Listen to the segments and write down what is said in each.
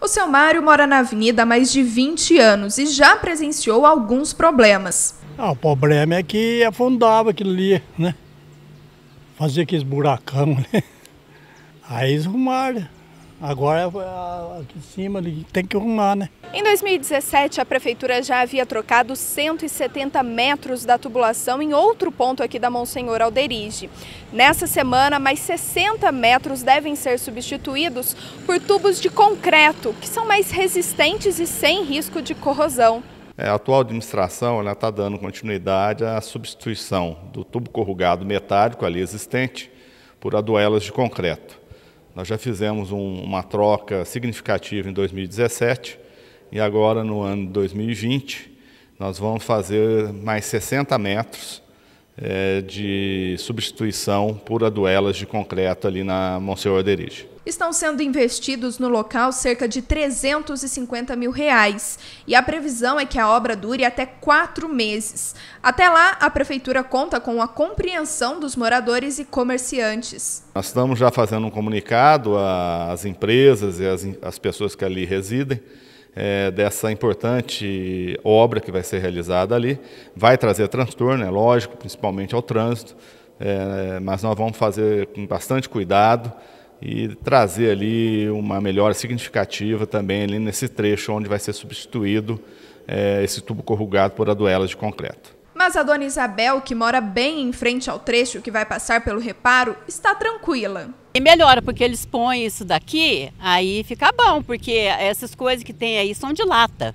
O seu Mário mora na avenida há mais de 20 anos e já presenciou alguns problemas. Ah, o problema é que afundava aquilo ali, né? Fazia aqueles buracão, né? Aí eles arrumaram. Agora aqui em cima tem que arrumar, né? Em 2017, a prefeitura já havia trocado 170 metros da tubulação em outro ponto aqui da Monsenhor Alderige. Nessa semana, mais 60 metros devem ser substituídos por tubos de concreto, que são mais resistentes e sem risco de corrosão. É, a atual administração está dando continuidade à substituição do tubo corrugado metálico ali existente por aduelas de concreto. Nós já fizemos um, uma troca significativa em 2017 e agora no ano de 2020 nós vamos fazer mais 60 metros é, de substituição por aduelas de concreto ali na Monsenhor Derige. Estão sendo investidos no local cerca de 350 mil reais e a previsão é que a obra dure até quatro meses. Até lá, a prefeitura conta com a compreensão dos moradores e comerciantes. Nós estamos já fazendo um comunicado às empresas e às, pessoas que ali residem é, dessa importante obra que vai ser realizada ali. Vai trazer transtorno, é lógico, principalmente ao trânsito, é, mas nós vamos fazer com bastante cuidado e trazer ali uma melhora significativa também ali nesse trecho onde vai ser substituído é, esse tubo corrugado por aduelas de concreto. Mas a dona Isabel, que mora bem em frente ao trecho que vai passar pelo reparo, está tranquila. E melhora, porque eles põem isso daqui, aí fica bom, porque essas coisas que tem aí são de lata.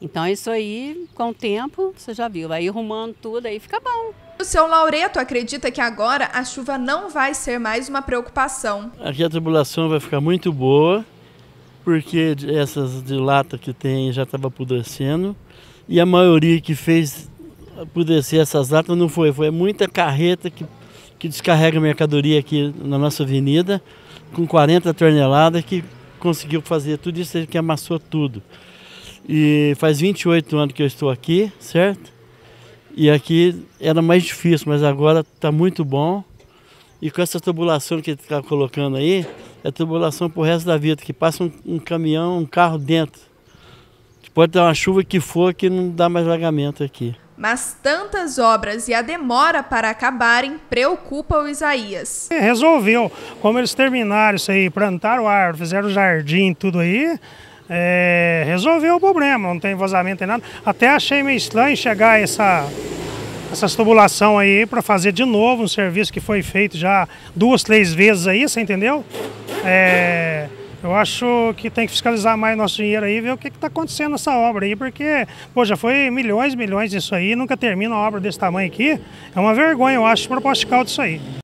Então isso aí, com o tempo, você já viu, aí arrumando tudo, aí fica bom. O seu Laureto acredita que agora a chuva não vai ser mais uma preocupação. Aqui a tribulação vai ficar muito boa, porque essas de lata que tem já estava apodrecendo, e a maioria que fez apodrecer essas latas não foi, foi muita carreta que, que descarrega mercadoria aqui na nossa avenida, com 40 toneladas, que conseguiu fazer tudo isso, que amassou tudo. E faz 28 anos que eu estou aqui, certo? E aqui era mais difícil, mas agora está muito bom. E com essa tubulação que ele está colocando aí, é tubulação para o resto da vida, que passa um, um, caminhão, um carro dentro. Pode ter uma chuva que for que não dá mais vagamento aqui. Mas tantas obras e a demora para acabarem preocupa o Isaías. Resolveu. Como eles terminaram isso aí, plantaram árvore, fizeram jardim, tudo aí, é, resolveu o problema, não tem vazamento nem nada. Até achei meio estranho chegar essa, essas tubulação aí para fazer de novo um serviço que foi feito já duas, três vezes aí, você entendeu? É, eu acho que tem que fiscalizar mais nosso dinheiro aí ver o que está acontecendo nessa obra aí, porque pô, já foi milhões milhões isso aí, nunca termina uma obra desse tamanho aqui. É uma vergonha, eu acho, de propósito isso aí.